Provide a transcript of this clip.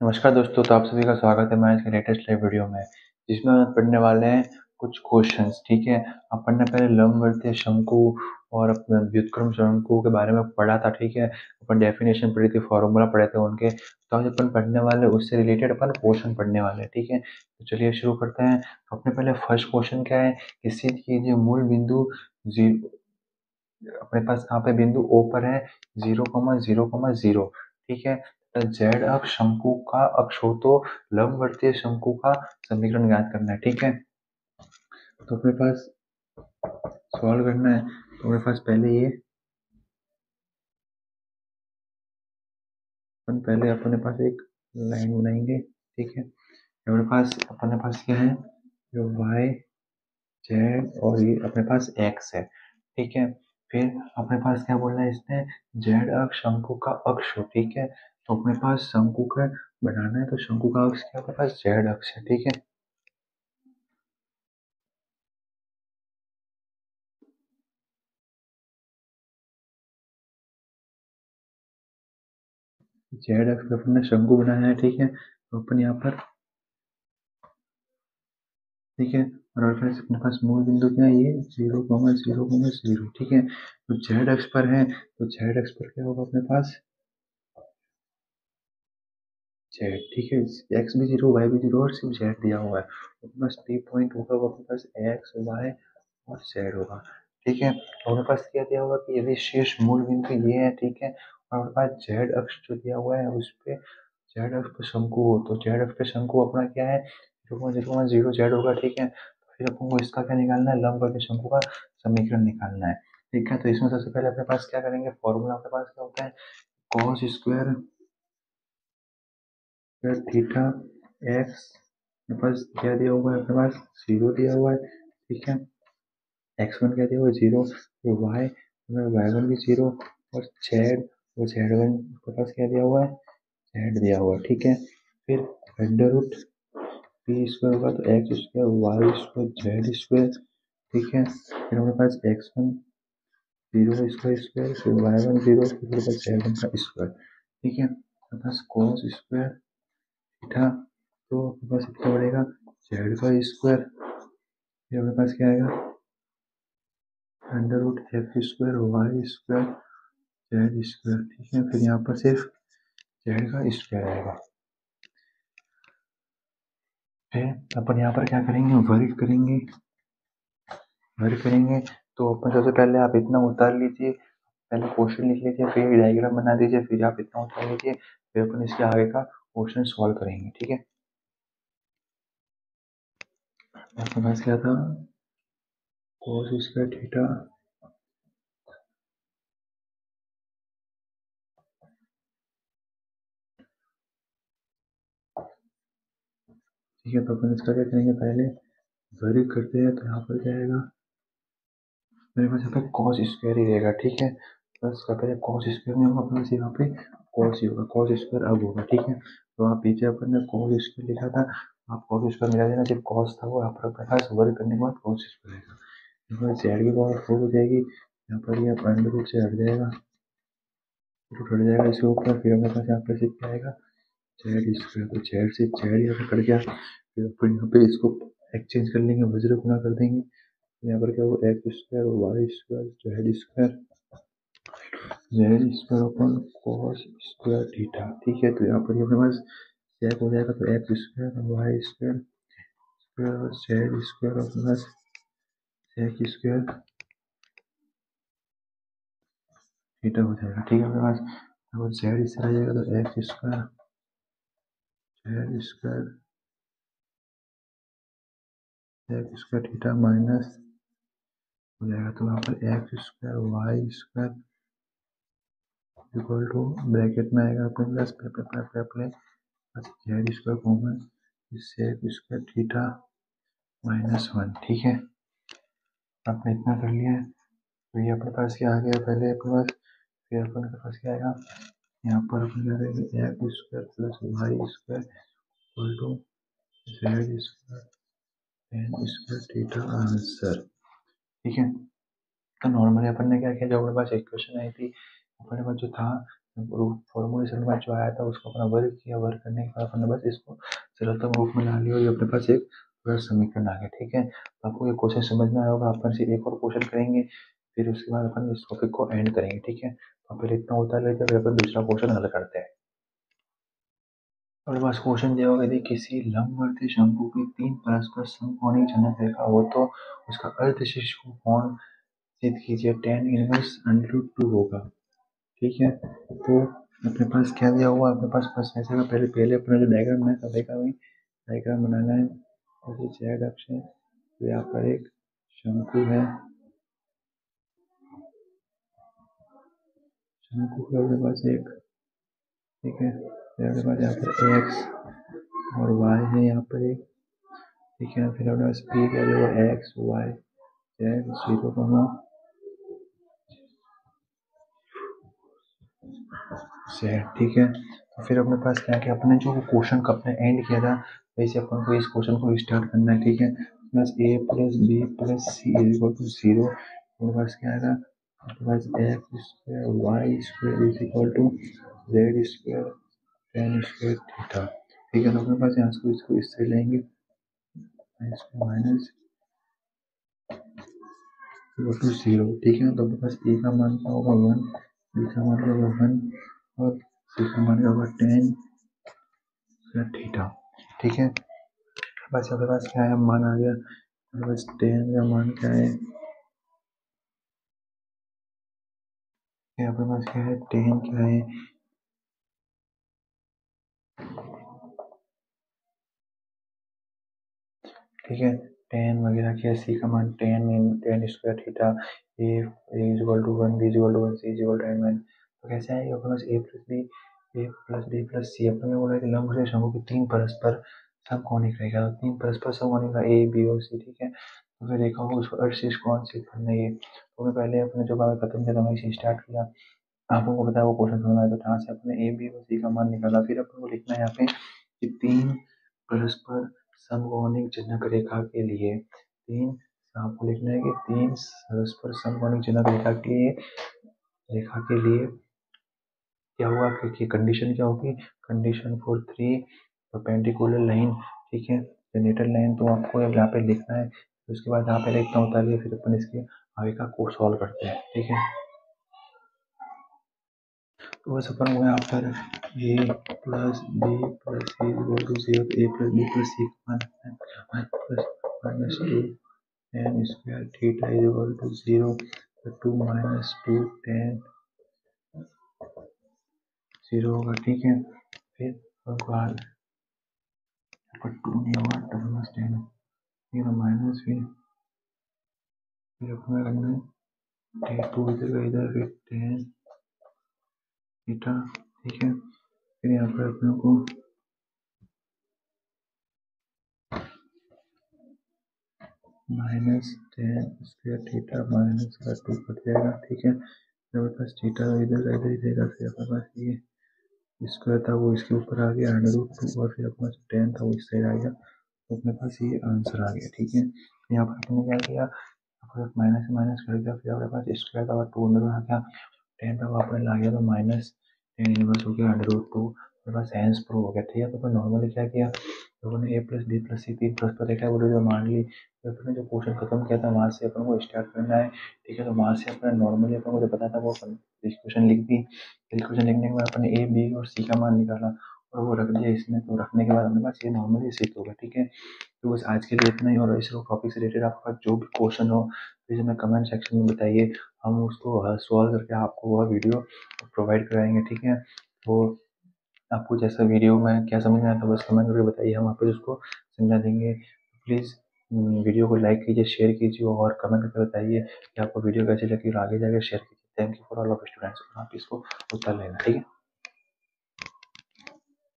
नमस्कार दोस्तों तो आप सभी का स्वागत है मैं आज के लेटेस्ट लाइव वीडियो में, जिसमें हम पढ़ने वाले हैं कुछ क्वेश्चंस ठीक है? अपन ने पहले लंबवर्तीय शंकु और अपने व्युत्क्रम शंकु के बारे में पढ़ा था, ठीक है? अपन डेफिनेशन पढ़ी थी फॉर्मूला पढ़े थे उनके तो आज अपन पढ़ने वाले, उससे रिलेटेड अपन क्वेश्चन पढ़ने वाले हैं, ठीक है? तो चलिए शुरू करते हैं। तो अपने पहले फ़र्स्ट क्वेश्चन क्या है? कि सिद्ध कीजिए, मूल बिंदु ज़ीरो, अपने पास यहाँ पे बिंदु ओ पर है, ज़ीरो कमा ज़ीरो कमा ज़ीरो, ठीक है? जेड अक्ष शंकु का अक्ष हो तो लंबवर्तीय शंकु का समीकरण ज्ञात करना है, ठीक है? तो अपने पास सॉल्व करना है तो मेरे पास पहले ये अपन पहले अपने पास एक लाइन बनाएँगे, ठीक है? अपने पास अपने पास क्या है? जो वाई जेड और ये अपने पास एक्स है, ठीक है? फिर अपने पास क्या बोलना है इसने? जेड अक्ष शंकु का अक्ष हो ठीक है? तो अपने पास शंकु का बनाना है तो शंकु का अक्ष क्या अपने पास जेड अक्ष है, ठीक है? जेड अक्ष पर अपने शंकु बनाया है, ठीक है? तो अपन यहाँ पर, ठीक है? और फिर अपने पास मूल बिंदु क्या है? ये ज़ीरो ज़ीरो ज़ीरो, ठीक है? तो जेड अक्ष पर है तो जेड अक्ष पर क्या होगा अपने पास? जेड ठीक है एक्स भी ज़ीरो वाई भी ज़ीरो और सिर्फ़ जेड दिया हुआ है। अपने पास थ्री पॉइंट होगा, वो अपने पास एक्स वाई और जेड होगा। ठीक है, अपने पास क्या दिया हुआ कि यदि शेष मूल बिंदु ये है, ठीक है, और अपने पास जेड अक्ष जो दिया हुआ है, उस पर जेड अक्ष पर शंकु हो तो जेड अक्ष पर शंकु अपना क्या है? ज़ीरो ज़ीरो ज़ीरो जेड होगा, ठीक है तो फिर अपन को इसका क्या निकालना है? लंब वर्ग शंकु का समीकरण निकालना है। ठीक है तो इसमें सबसे पहले अपने पास क्या करेंगे? फॉर्मूला अपने पास क्या होता है? कॉस स्क्वायर फिर थीटा एक्स पास क्या दिया हुआ है अपने पास? ज़ीरो दिया हुआ है, ठीक है? एक्स वन क्या दिया हुआ है? ज़ीरो। वाई वाई वन भी ज़ीरो। और जेड, वो जेड वन के पास क्या दिया हुआ है? जेड दिया हुआ है, ठीक है? फिर अंडर रूट पी स्क्वायर होगा तो X square, Y square, Z square, ठीक है? फिर हमारे पास X one zero square square, फिर वाई वन ज़ीरो, फिर जेड वन का स्क्वायर, ठीक है? हमारे पास कॉस स्क्वायर थीटा तो आपके पास कितना बढ़ेगा जेड का स्क्वायर फिर अपने पास क्या आएगा? Under root X square Y square Z square ठीक है? फिर यहाँ पर सिर्फ़ जेड का स्क्वायर आएगा। फिर अपन यहाँ पर क्या करेंगे? वर्ग करेंगे। वर्ग करेंगे तो अपन सबसे पहले आप इतना उतार लीजिए, पहले क्वेश्चन लिख लीजिए, फिर डायग्राम बना दीजिए, फिर आप इतना उतार लीजिए, फिर अपन इसके आगे का क्वेश्चन सॉल्व करेंगे, ठीक है? आपके पास क्या था? कोस स्क्वायर थीटा ठीक है तो अपन इसका क्या करेंगे पहले? वर्ग करते हैं तो यहाँ पर क्या आएगा? मेरे पास यहाँ पे कॉस स्क्वायर ही रहेगा, ठीक है? बस का पहले कॉस स्क्वायर नहीं होगा अपने यहाँ पे कॉस ही होगा कॉस स्क्वायर अब होगा, ठीक है? तो आप पीछे अपन ने कॉस स्क्वायर लिखा था, आप कॉस स्क्वायर मिला देना, जब कॉस था वो यहाँ पर अपने पास वर्ग करने के बाद कॉस स्क्वायर आएगा। यहाँ पर जेड की पावर फोर हो जाएगी, यहाँ पर ये अंडर रूट से हट जाएगा रूट हट जाएगा इसके ऊपर, फिर हमारे पास यहाँ पर से क्या आएगा? जेड स्क्वायर तो जेड से जेड यहाँ पर कट गया, फिर अपन यहाँ पे इसको एक्सचेंज कर लेंगे, वज्र गुना कर देंगे। यहाँ पर क्या होगा X square Y square Z square Z square अपन कॉस स्क्वायर थीटा ठीक है तो यहाँ पर अपने पास चेक हो जाएगा तो एक्स स्क्वायर और वाई स्क्वायर स्क्वायर और जेड स्क्वायर अपने पास एक्स स्क्वायर थीटा हो जाएगा। ठीक है, अपने पास अगर जेड इस तरह जाएगा तो X square Z square X square theta minus हो जाएगा तो यहाँ पर X square Y square equal to bracket में आएगा अपने plus plus Z square common X square theta minus one ठीक है? आपने इतना कर लिया है। तो ये अपने पास क्या आ गया? पहले अपने पास, फिर अपन पास क्या आएगा? यहाँ पर अपन X square plus Y square equal to Z square N square theta answer ठीक है? तो नॉर्मली अपन ने क्या किया? जो अपने पास इक्वेशन आई थी अपने पास जो था फॉर्मुलेशन में जो आया था, उसको अपना वर्क किया वर्क करने के बाद अपने बस इसको सरलतम रूप में ला लिया और अपने पास एक समीकरण आ गया, ठीक है? तो आपको ये क्वेश्चन समझना होगा अपन से एक और क्वेश्चन करेंगे, फिर उसके बाद अपन इस टॉपिक को एंड करेंगे, ठीक है? तो पहले इतना होता है फिर अपन दूसरा क्वेश्चन हल करते हैं। और बस क्वेश्चन दिया होगा यदि किसी लंबवर्ती शंकु की तीन परस्पर समकोणीय जनक रेखा हो तो उसका अर्धशीर्ष कोण, सिद्ध कीजिए टेन इनवर्स अंडर टू होगा। ठीक है? तो अपने पास क्या दिया हुआ अपने पास बस ऐसे का पहले पहले अपने जो डायग्राम बनाया था देखा वही डायग्राम बनाना है। जैसे जेड अक्ष है। तो यहाँ पर एक शंकु है। शंकु के अपने पास एक, ठीक है? फिर अपने पास यहाँ पर एक्स और वाई है यहाँ पर एक। ठीक है, फिर अपने पास पी का जो X Y Z zero Z ठीक है? तो फिर अपने पास क्या है अपने जो क्वेश्चन का अपने एंड किया था वैसे अपन को इस क्वेश्चन को स्टार्ट करना है, ठीक है? Plus A plus B plus C is equal to zero अपने पास क्या आएगा अपने पास X square Y square is equal to Z square ten square theta ठीक है तो अपने पास यहाँ से इसको इससे लेंगे इसको माइनस टू ज़ीरो ठीक है तो अपने पास ए का मान क्या होगा? वन बी का मान क्या होगा? वन और टेन थीटा ठीक है? बस अपने पास क्या है? मान आ गया। पास टेन का मान क्या है? अपने पास क्या है? टेन क्या है? ठीक है? टेन वगैरह क्या सी का मान ten ten square theta A is equal to one B is equal to one C is equal to one तो कैसे आएगा अपने पास A plus B A plus B plus C अपने बोला कि लंब शंकु की तीन परस्पर समकोणिक रहेगा तो तीन परस्पर समकोणिक का ए बी और सी ठीक है? तो फिर देखा होगा उसको अर्शिश कौन सी करना है तो मैं पहले अपने जो काम खत्म किया था वहीं से स्टार्ट किया। आपको बताया वो क्वेश्चन समझ आया तो यहाँ से अपने ए बी और सी का मान निकाला। फिर अपने को लिखना है यहाँ पे कि तीन परस्पर समकोणिक जनक रेखा के लिए, तीन, आपको लिखना है कि तीन परस्पर समकोणिक जनक रेखा के लिए, रेखा के लिए क्या हुआ कि कंडीशन क्या होगी? Condition for three perpendicular line ठीक है? जनरेटर लाइन तो आपको यहाँ पे लिखना है तो उसके बाद यहाँ पे लिखना होता है फिर अपन इसके आगे का कोर्स सॉल्व करते हैं, ठीक है? तो बस अपन को यहाँ पर A plus B plus C equal to zero A plus B plus C plus minus two ten square theta is equal to zero two minus two ten zero होगा, ठीक है? फिर पर टू नहीं होगा टू माइनस टेन फिर minus फिर फिर अपना करना है। टू इधर का, इधर फिर टेन थीटा ठीक है? फिर यहाँ पर अपने को minus ten square theta minus का टू कट जाएगा, ठीक है? पास थीटा इधर इधर रहेगा फिर अपने पास ये। स्क्वायर था वो इसके ऊपर आ गया अंडर रूट टू और फिर अपना जो टेन था वो इस साइड आ गया। तो अपने पास ये आंसर आ गया, ठीक है? यहाँ पर अपने क्या किया? अगर माइनस से माइनस कर दिया, फिर अपने पास स्क्वायर था टू अंडर आ गया। टेन था वो अपने ला गया तो माइनस टेन इनवर्स हो गया अंडर रूट टू मेरे पास साइंस प्रो हो गया, ठीक है? तो अपन नॉर्मली क्या किया, लोगों ने A plus B plus C तीन प्लस पर देखा बोले जो मान ली तो अपन जो क्वेश्चन खत्म किया था वहाँ से, अपन को स्टार्ट करना है, ठीक है? तो वहाँ से अपना नॉर्मली अपन को जो पता था, वो अपन क्वेश्चन लिख दी। क्वेश्चन लिखने के बाद अपने ए बी और सी का मान निकाला और वो रख दिया इसमें तो रखने के बाद अपने पास ये नॉर्मली सिद्ध होगा, ठीक है? तो बस आज के लिए इतना ही और इस टॉपिक से रिलेटेड आपका जो भी क्वेश्चन हो प्लीज़ हमें कमेंट सेक्शन में बताइए। हम उसको सॉल्व करके आपको वह वीडियो प्रोवाइड कराएँगे, ठीक है? तो आपको जैसा वीडियो में क्या समझ में आता बस कमेंट करके बताइए हम आपको उसको समझा देंगे। प्लीज़ वीडियो को लाइक कीजिए शेयर कीजिए और कमेंट करके बताइए कि आपको वीडियो कैसी लगी और आगे जाके शेयर कीजिए। Thank you for all of students आप इसको उत्तर लेना ठीक है?